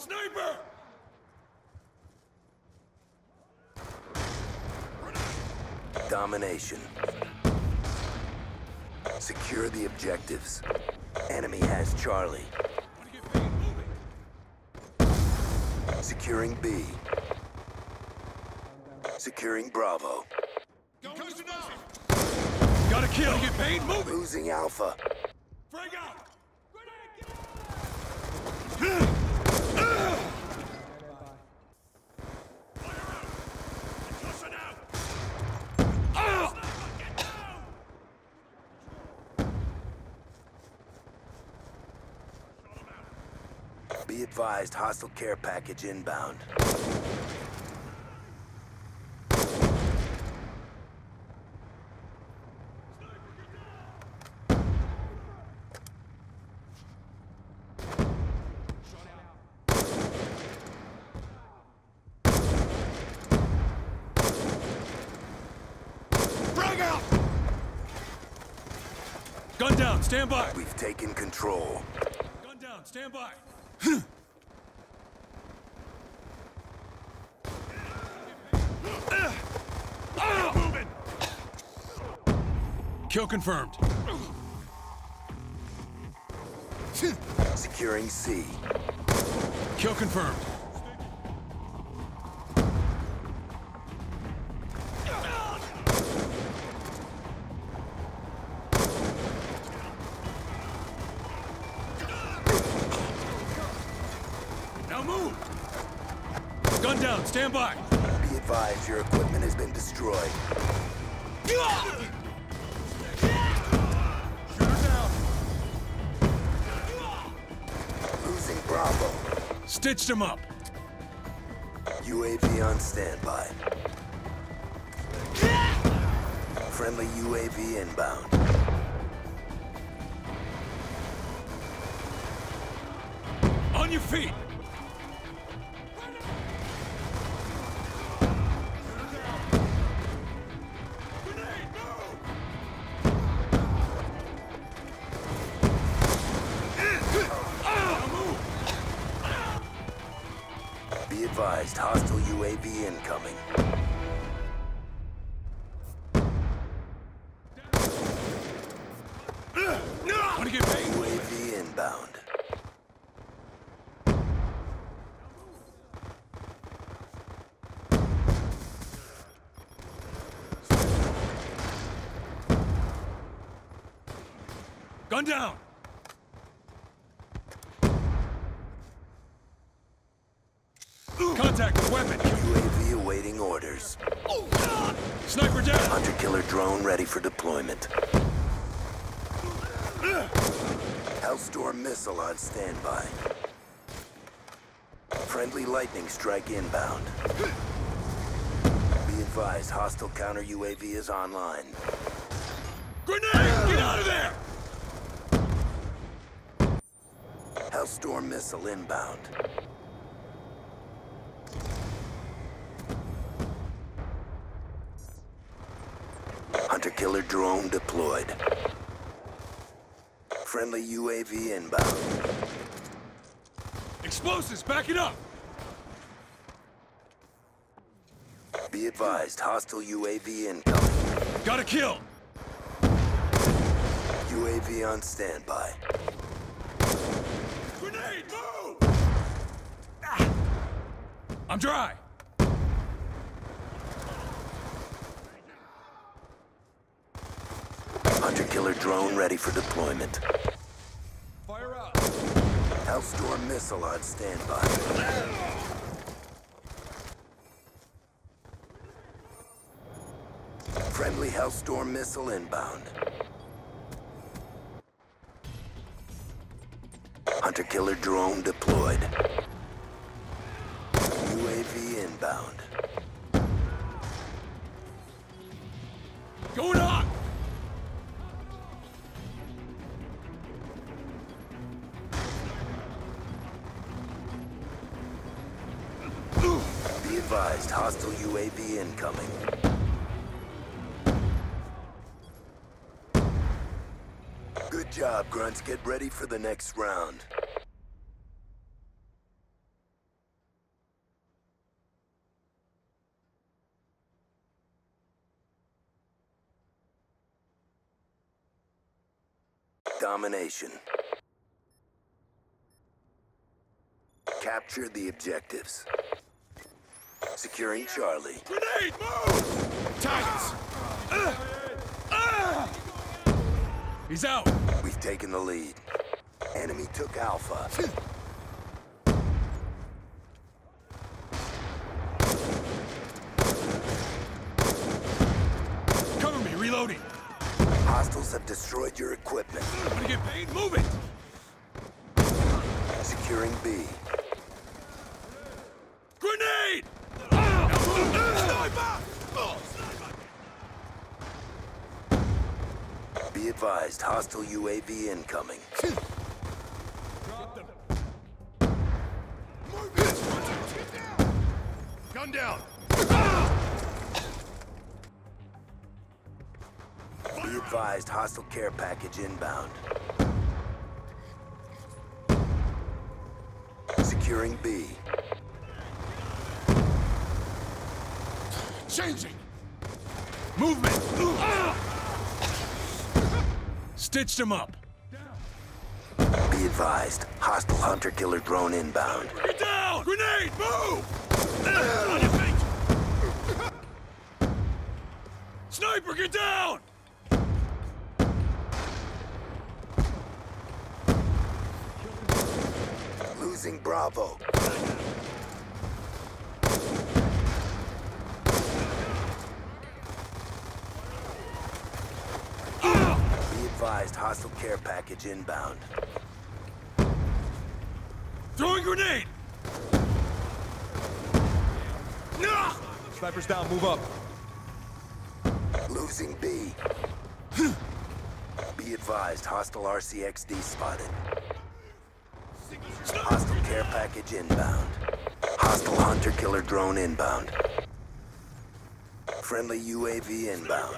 Sniper! Domination. Secure the objectives. Enemy has Charlie. Securing B. Securing Bravo. Got a kill! Get paid, move it! Losing Alpha. Frag out! Be advised, hostile care package inbound. Frag out! Gun down, stand by! We've taken control. Gun down, stand by! Kill confirmed. Securing C. Kill confirmed. Now move! Gun down, stand by! Be advised, your equipment has been destroyed. Stitched him up. UAV on standby. Friendly UAV inbound. On your feet! Advised, hostile UAV incoming. UAV inbound. Gun down! Contact with weapon! UAV awaiting orders. Sniper down! Hunter killer drone ready for deployment. Hellstorm missile on standby. Friendly lightning strike inbound. Be advised, hostile counter UAV is online. Grenade! Get out of there! Hellstorm missile inbound. Hunter killer drone deployed. Friendly UAV inbound. Explosives, back it up! Be advised, hostile UAV incoming. Got a kill! UAV on standby. Grenade, move! Ah. I'm dry! Hunter killer drone ready for deployment. Fire out! Hellstorm missile on standby. Friendly Hellstorm missile inbound. Hunter killer drone deployed. UAV inbound. Going on! advised, hostile UAV incoming. Good job, Grunts. Get ready for the next round. Domination. Capture the objectives. Securing Charlie. Grenade, move! Uh, uh! He's out. We've taken the lead. Enemy took Alpha. Cover me, reloading. Hostiles have destroyed your equipment. I'm gonna get paid. Move it! Securing B. Grenade! Now move! Sniper! Oh, sniper! Be advised, hostile UAV incoming. Move it! Gun down! Ah! Be advised, hostile care package inbound. Securing B. Changing! Movement! Ah! Stitched him up. Be advised, hostile hunter-killer drone inbound. Get down! Grenade! Move! On your feet! Sniper, get down! Losing Bravo. Be advised, hostile care package inbound. Throwing grenade! Nah! Sniper's down, move up. Losing B. Be advised, hostile RCXD spotted. Hostile care package inbound. Hostile hunter-killer drone inbound. Friendly UAV inbound.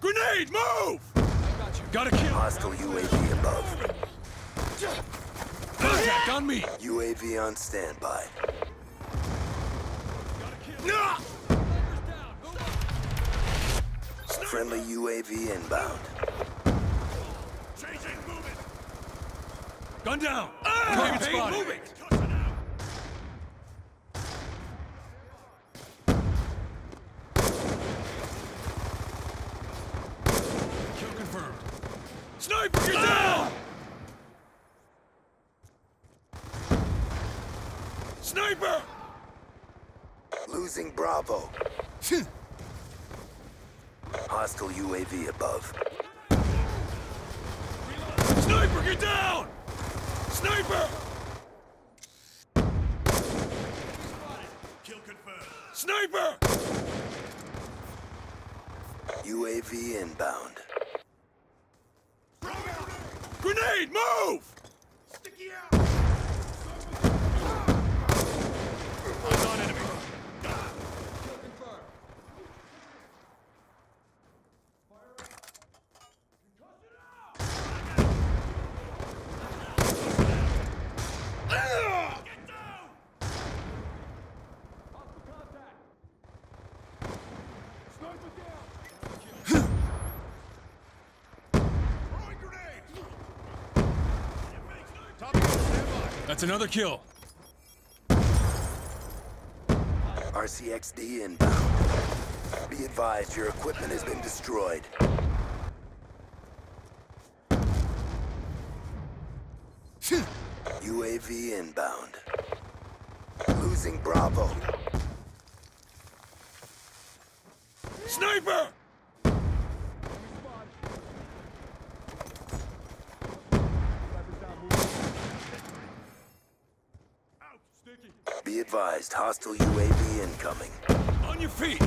Grenade, move! Got a kill. Hostile UAV above. Contact on me. UAV on standby. Nah! Friendly UAV inbound. Changing, moving. Gun down. Ah! Target spotted. Moving. Kill confirmed. Sniper, get down! Sniper! Losing Bravo. Hostile UAV above. Sniper, get down! Sniper! Kill confirmed. Sniper! UAV inbound. Grenade, move! Sticky out! Eyes on enemy. Get down! Throwing grenade! That's another kill. RCXD inbound. Be advised, your equipment has been destroyed. UAV inbound. Losing Bravo. Sniper! Out, sticky. Be advised, hostile UAV incoming. On your feet.